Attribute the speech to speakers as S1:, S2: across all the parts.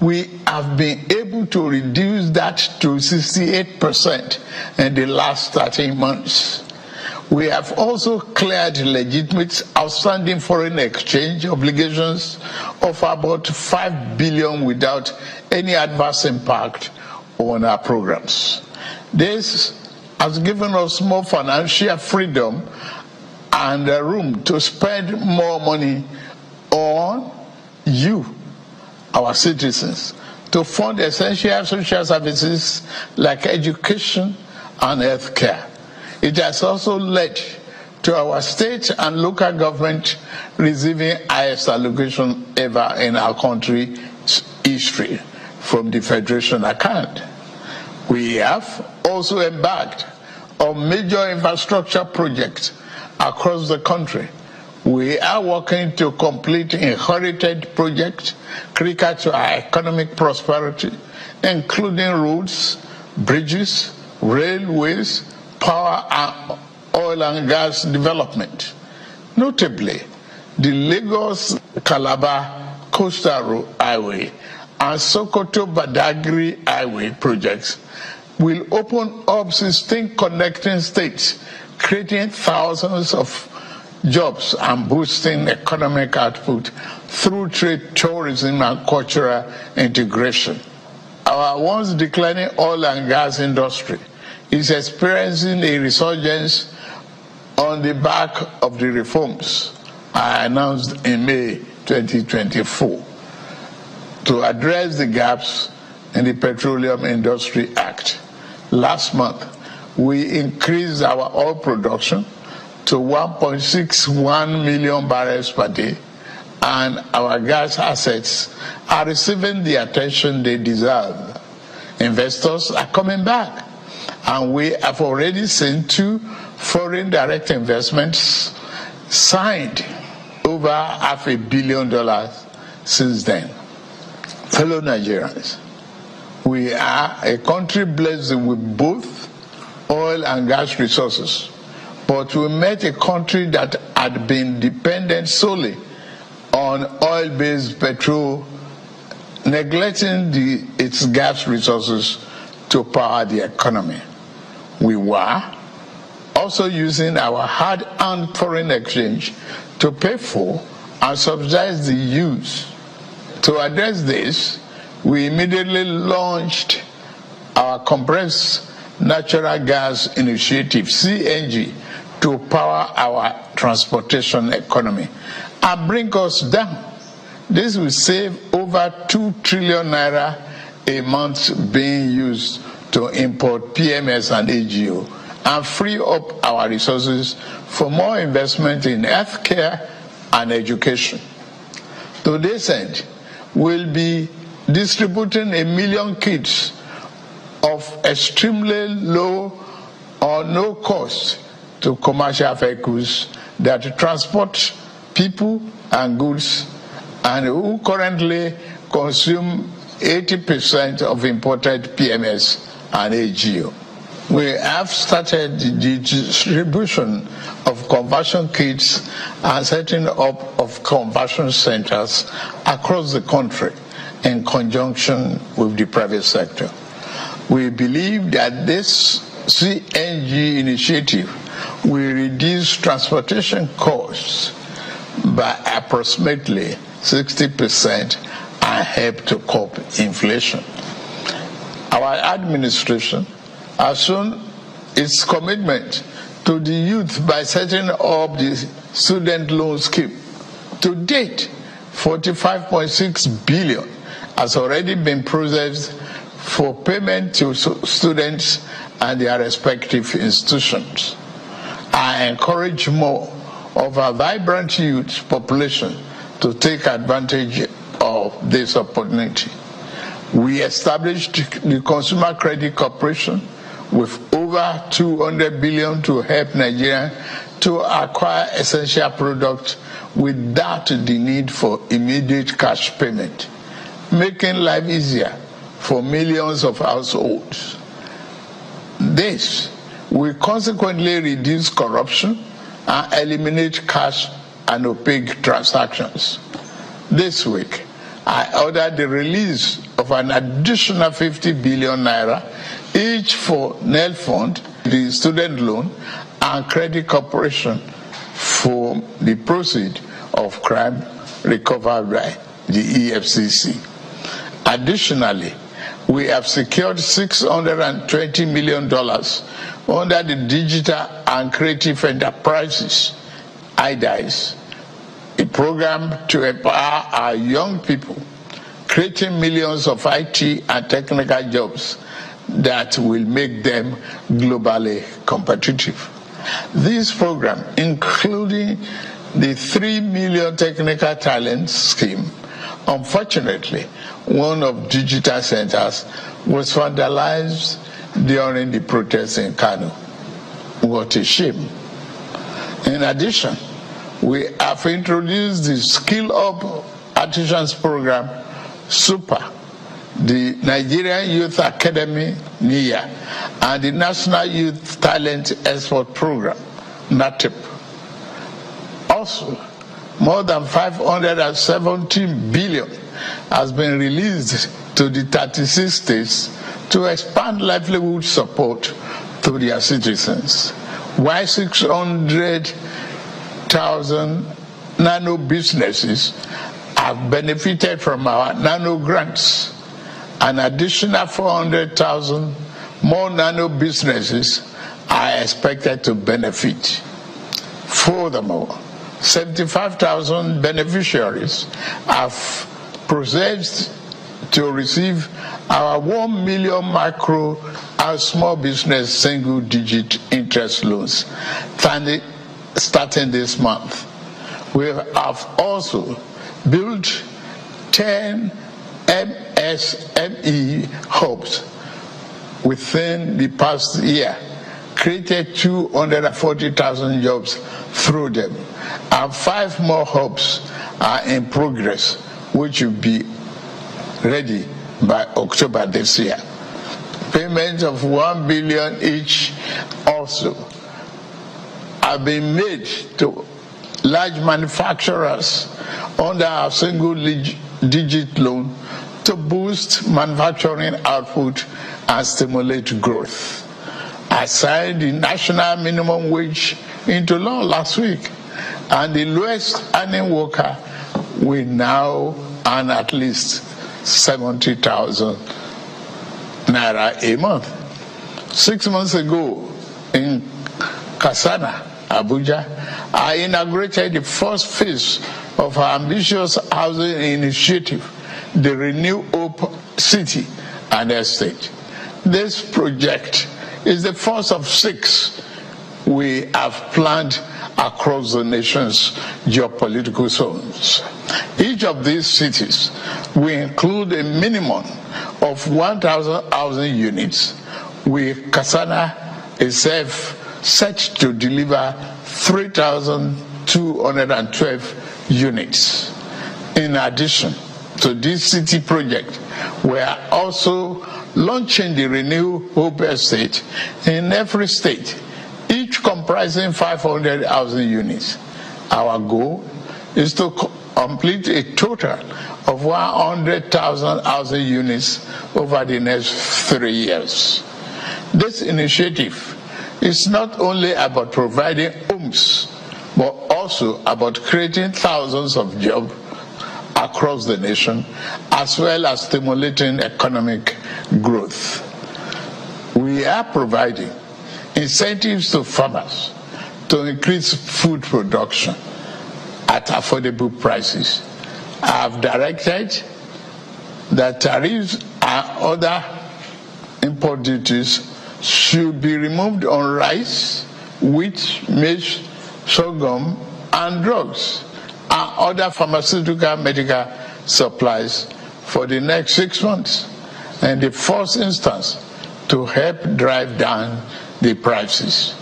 S1: we have been able to reduce that to 68% in the last 13 months. We have also cleared legitimate outstanding foreign exchange obligations of about 5 billion without any adverse impact on our programs. This has given us more financial freedom and room to spend more money on you, our citizens, to fund essential social services like education and health care. It has also led to our state and local government receiving highest allocation ever in our country's history from the federation account. We have also embarked on major infrastructure projects across the country. We are working to complete inherited projects critical to our economic prosperity, including roads, bridges, railways, power and oil and gas development. Notably, the Lagos Calabar Coastal Highway and Sokoto Badagry Highway projects will open up 16 connecting states, creating thousands of jobs and boosting economic output through trade, tourism, and cultural integration. Our once declining oil and gas industry is experiencing a resurgence on the back of the reforms I announced in May 2024 to address the gaps in the Petroleum Industry Act. Last month, we increased our oil production to 1.61 million barrels per day, and our gas assets are receiving the attention they deserve. Investors are coming back and we have already seen two foreign direct investments signed over half a billion dollars since then. Fellow Nigerians, we are a country blessed with both oil and gas resources, but we met a country that had been dependent solely on oil-based petrol, neglecting the, its gas resources to power the economy we were also using our hard-earned foreign exchange to pay for and subsidize the use. To address this, we immediately launched our compressed natural gas initiative, CNG, to power our transportation economy and bring us down. This will save over 2 trillion naira a month being used to import PMS and AGO and free up our resources for more investment in healthcare and education. To this end, we'll be distributing a million kits of extremely low or no cost to commercial vehicles that transport people and goods and who currently consume 80% of imported PMS and AGO. We have started the distribution of conversion kits and setting up of conversion centers across the country in conjunction with the private sector. We believe that this CNG initiative will reduce transportation costs by approximately 60% and help to curb inflation our administration has shown its commitment to the youth by setting up the student loan scheme. To date, 45.6 billion has already been processed for payment to students and their respective institutions. I encourage more of our vibrant youth population to take advantage of this opportunity. We established the Consumer Credit Corporation with over 200 billion to help Nigeria to acquire essential products without the need for immediate cash payment, making life easier for millions of households. This will consequently reduce corruption and eliminate cash and opaque transactions. This week, I ordered the release of an additional 50 billion naira, each for NEL Fund, the student loan, and Credit Corporation for the proceed of crime recovered by the EFCC. Additionally, we have secured $620 million under the Digital and Creative Enterprises, IDICE, a program to empower our young people, creating millions of IT and technical jobs that will make them globally competitive. This program, including the 3 million technical talent scheme, unfortunately, one of digital centers was vandalized during the protests in Kano. What a shame. In addition, we have introduced the Skill Up Artisans Program, SUPA, the Nigerian Youth Academy, NIA, and the National Youth Talent Export Program, NATEP. Also, more than 517 billion has been released to the 36 states to expand livelihood support to their citizens. Why 600,000 nano businesses have benefited from our nano grants. An additional 400,000 more nano businesses are expected to benefit. Furthermore, 75,000 beneficiaries have processed to receive our 1 million micro and small business single digit interest loans starting this month. We have also built 10 MSME hubs within the past year, created 240,000 jobs through them, and five more hubs are in progress, which will be ready by October this year. Payments of 1 billion each also have been made to large manufacturers under our single digit loan to boost manufacturing output and stimulate growth. I signed the national minimum wage into law last week, and the lowest earning worker will now earn at least 70,000 naira a month. Six months ago in Karsana, Abuja, I inaugurated the first phase of our ambitious housing initiative, the Renew Hope City and Estate. This project is the first of six we have planned across the nation's geopolitical zones. Each of these cities will include a minimum of 1,000 housing units, with Karsana itself set to deliver 3,212 units. In addition to this city project, we are also launching the Renew Hope Estate in every state comprising 500 housing units. Our goal is to complete a total of 100,000 housing units over the next three years. This initiative is not only about providing homes, but also about creating thousands of jobs across the nation, as well as stimulating economic growth. We are providing incentives to farmers to increase food production at affordable prices. I have directed that tariffs and other import duties should be removed on rice, wheat, maize, sorghum, and drugs and other pharmaceutical medical supplies for the next six months. In the first instance, to help drive down the prices.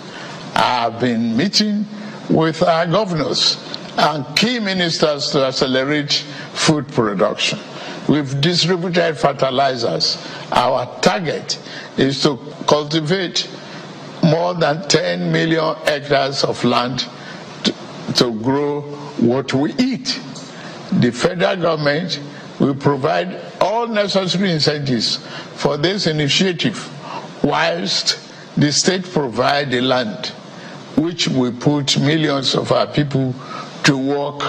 S1: I have been meeting with our governors and key ministers to accelerate food production. We've distributed fertilizers. Our target is to cultivate more than 10 million hectares of land to, to grow what we eat. The federal government will provide all necessary incentives for this initiative, whilst the state provide the land, which will put millions of our people to work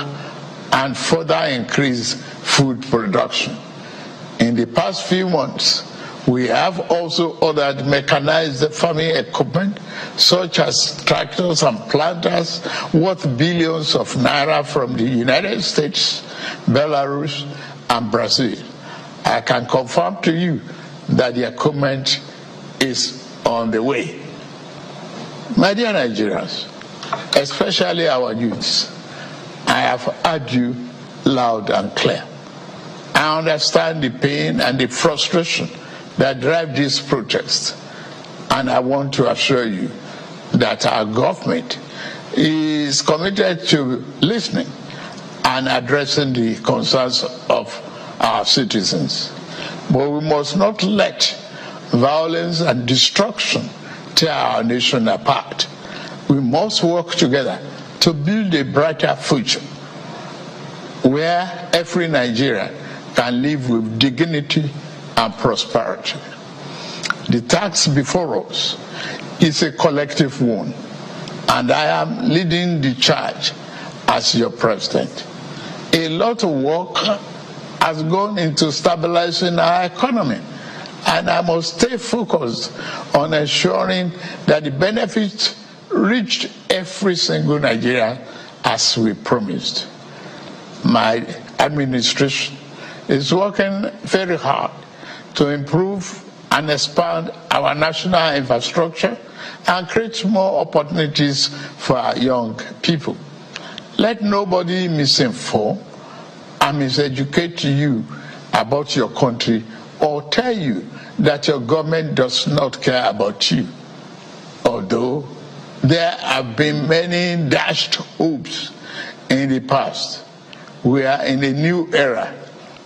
S1: and further increase food production. In the past few months, we have also ordered mechanized farming equipment such as tractors and planters worth billions of naira from the United States, Belarus, and Brazil. I can confirm to you that the equipment is on the way. My dear Nigerians, especially our youths, I have heard you loud and clear. I understand the pain and the frustration that drive these protests. And I want to assure you that our government is committed to listening and addressing the concerns of our citizens. But we must not let violence and destruction tear our nation apart. We must work together to build a brighter future where every Nigerian can live with dignity and prosperity. The task before us is a collective one, and I am leading the charge as your president. A lot of work has gone into stabilizing our economy, and I must stay focused on ensuring that the benefits reach every single Nigerian as we promised. My administration is working very hard to improve and expand our national infrastructure and create more opportunities for our young people. Let nobody misinform and miseducate you about your country or tell you that your government does not care about you. Although there have been many dashed hopes in the past, we are in a new era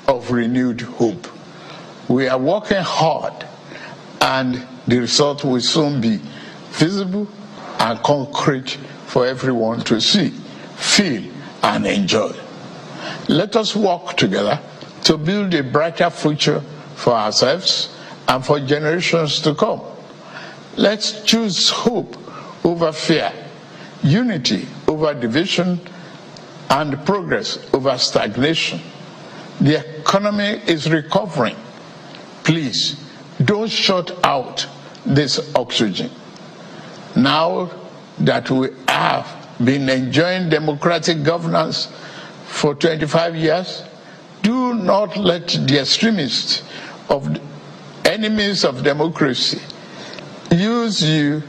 S1: of renewed hope. We are working hard and the result will soon be visible and concrete for everyone to see, feel, and enjoy. Let us work together to build a brighter future for ourselves and for generations to come. Let's choose hope over fear, unity over division, and progress over stagnation. The economy is recovering. Please don't shut out this oxygen. Now that we have been enjoying democratic governance for 25 years, do not let the extremists of enemies of democracy use you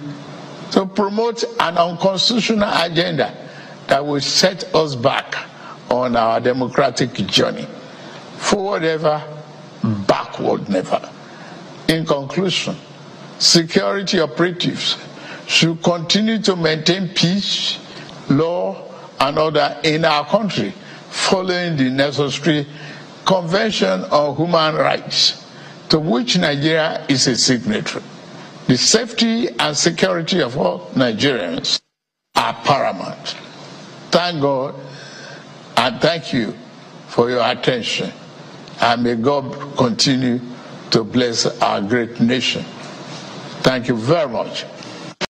S1: to promote an unconstitutional agenda that will set us back on our democratic journey. Forward ever, backward never. In conclusion, security operatives should continue to maintain peace, law, and order in our country, following the necessary Convention on Human Rights, to which Nigeria is a signatory. The safety and security of all Nigerians are paramount. Thank God and thank you for your attention. And may God continue to bless our great nation. Thank you very much.